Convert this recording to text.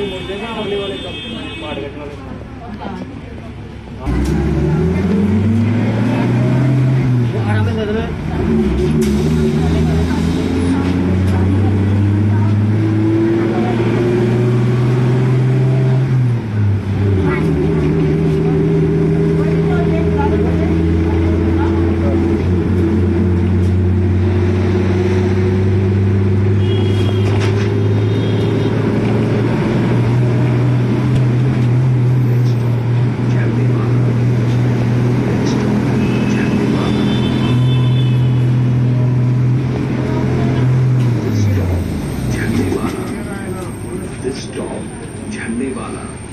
से कब? मार वाले आराम से स्टॉप झंडे वाला